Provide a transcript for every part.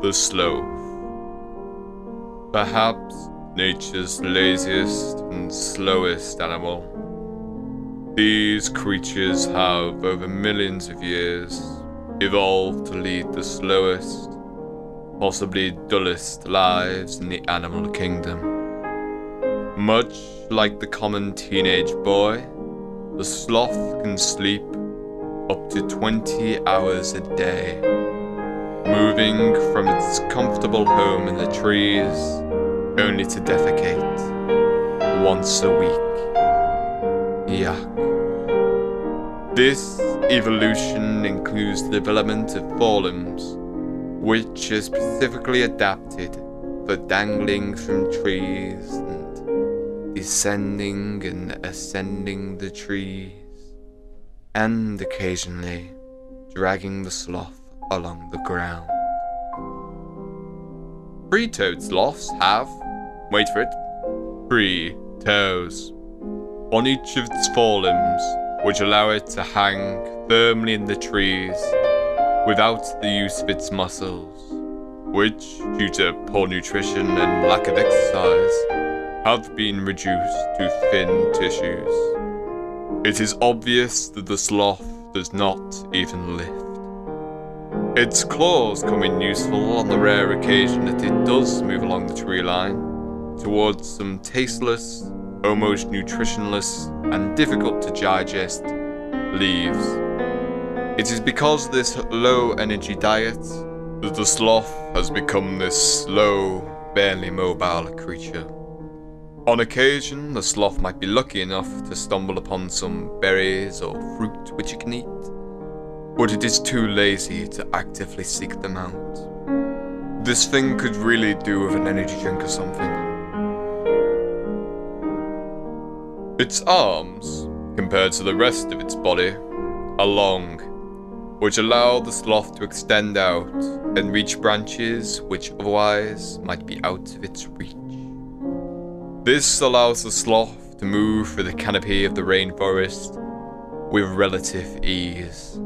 The sloth. Perhaps nature's laziest and slowest animal. These creatures have, over millions of years, evolved to lead the slowest, possibly dullest lives in the animal kingdom. Much like the common teenage boy, the sloth can sleep up to 20 hours a day, moving from its comfortable home in the trees only to defecate once a week. Yuck. This evolution includes the development of forelimbs, which are specifically adapted for dangling from trees and descending and ascending the trees, and occasionally dragging the sloth along the ground. Three-toed sloths have, wait for it, three toes on each of its forelimbs, which allow it to hang firmly in the trees without the use of its muscles, which, due to poor nutrition and lack of exercise, have been reduced to thin tissues. It is obvious that the sloth does not even lift. Its claws come in useful on the rare occasion that it does move along the tree line towards some tasteless, almost nutritionless, and difficult to digest leaves. It is because this low energy diet that the sloth has become this slow, barely mobile creature. On occasion, the sloth might be lucky enough to stumble upon some berries or fruit which it can eat but it is too lazy to actively seek them out. This thing could really do with an energy drink or something. Its arms, compared to the rest of its body, are long, which allow the sloth to extend out and reach branches which otherwise might be out of its reach. This allows the sloth to move through the canopy of the rainforest with relative ease.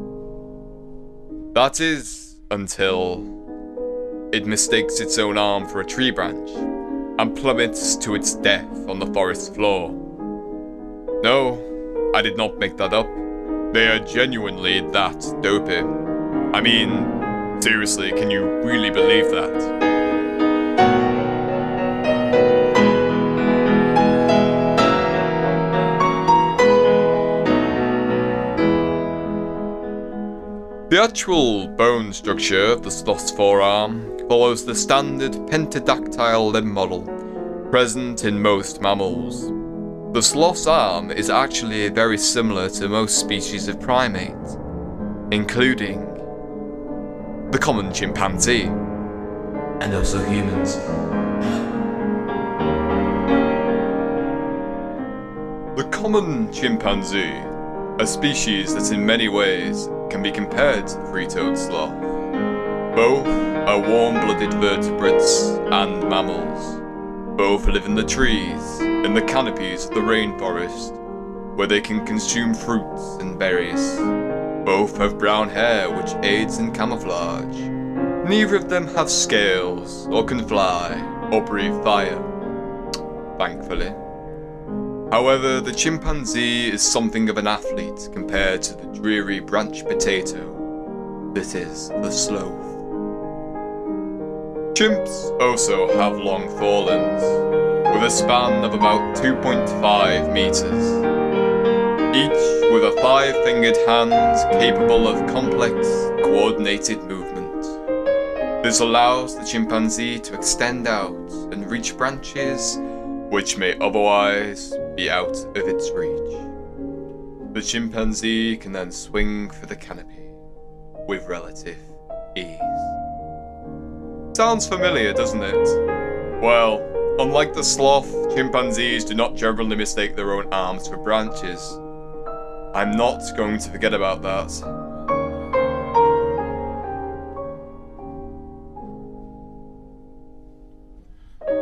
That is, until it mistakes its own arm for a tree branch and plummets to its death on the forest floor. No, I did not make that up. They are genuinely that dopey. I mean, seriously, can you really believe that? The actual bone structure of the sloth's forearm follows the standard pentadactyl limb model present in most mammals. The sloth's arm is actually very similar to most species of primates, including the common chimpanzee, and also humans. The common chimpanzee, a species that in many ways can be compared to the three-toed sloth. Both are warm-blooded vertebrates and mammals. Both live in the trees, in the canopies of the rainforest, where they can consume fruits and berries. Both have brown hair which aids in camouflage. Neither of them have scales, or can fly, or breathe fire. Thankfully. However, the chimpanzee is something of an athlete compared to the dreary branch potato that is the sloth. Chimps also have long forelimbs, with a span of about 2.5 meters, each with a five-fingered hand capable of complex, coordinated movement. This allows the chimpanzee to extend out and reach branches which may otherwise be out of its reach. The chimpanzee can then swing for the canopy with relative ease. Sounds familiar, doesn't it? Well, Unlike the sloth, chimpanzees do not generally mistake their own arms for branches. I'm not going to forget about that.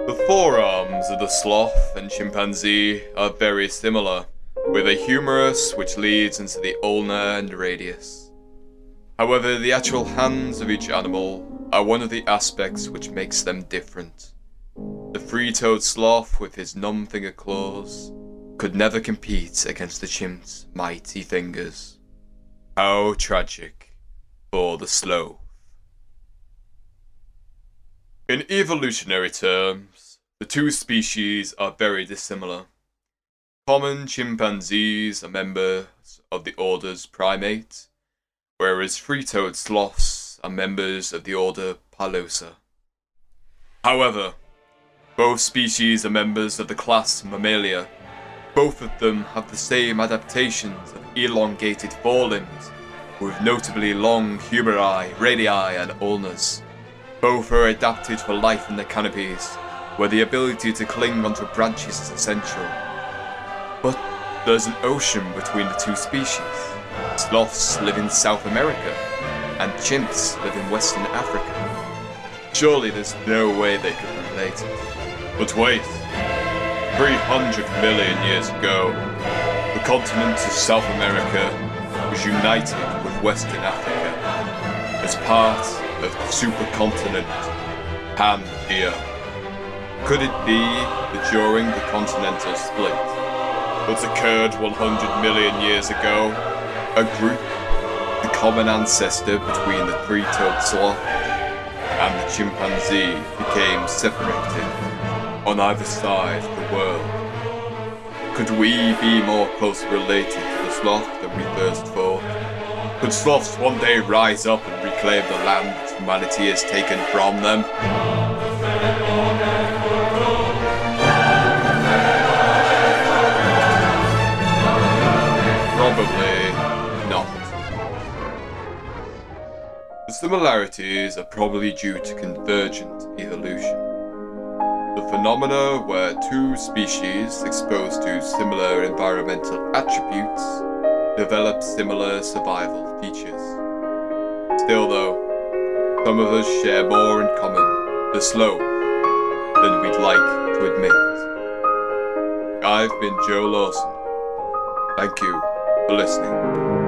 The forearms of the sloth and chimpanzee are very similar, with a humerus which leads into the ulna and radius. However, the actual hands of each animal are one of the aspects which makes them different. The three-toed sloth with his numb-finger claws could never compete against the chimp's mighty fingers. How tragic for the sloth. In evolutionary terms, the two species are very dissimilar. Common chimpanzees are members of the orders primate, whereas three-toed sloths are members of the order Pilosa. However, both species are members of the class Mammalia. Both of them have the same adaptations of elongated forelimbs, with notably long humeri, radii and ulnas. Both are adapted for life in the canopies, where the ability to cling onto branches is essential. But there's an ocean between the two species. Sloths live in South America, and chimps live in Western Africa. Surely there's no way they could be related. But wait, 300 million years ago, the continent of South America was united with Western Africa as part of the supercontinent Pangaea. Could it be that during the continental split that occurred 100 million years ago, a group, the common ancestor between the three-toed sloth and the chimpanzee became separated on either side of the world? Could we be more closely related to the sloth than we first thought? Could sloths one day rise up and reclaim the land that humanity has taken from them? Probably not. The similarities are probably due to convergent evolution. Phenomena where two species exposed to similar environmental attributes develop similar survival features. Still though, some of us share more in common, the slow, than we'd like to admit. I've been Joe Lawson. Thank you for listening.